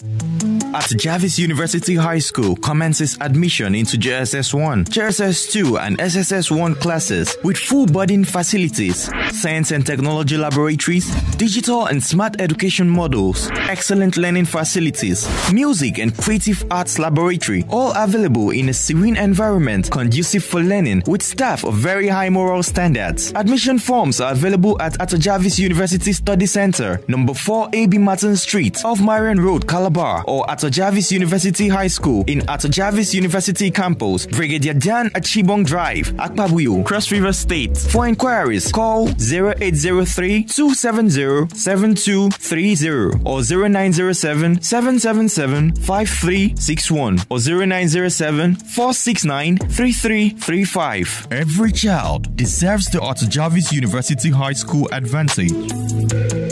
Mm-hmm. Arthur Jarvis University High School commences admission into JSS 1, JSS 2, and SSS 1 classes with full boarding facilities, science and technology laboratories, digital and smart education models, excellent learning facilities, music and creative arts laboratory, all available in a serene environment conducive for learning with staff of very high moral standards. Admission forms are available at Arthur Jarvis University Study Center, number 4 AB Martin Street, off Marian Road, Calabar, or at Jarvis University High School in Arthur Jarvis University Campus, Brigadier Dan Archibong Drive, Akpabuyo, Cross River State. For inquiries, call 0803 270 7230 or 0907 777 5361 or 0907 469 3335. Every child deserves the Arthur Jarvis University High School advantage.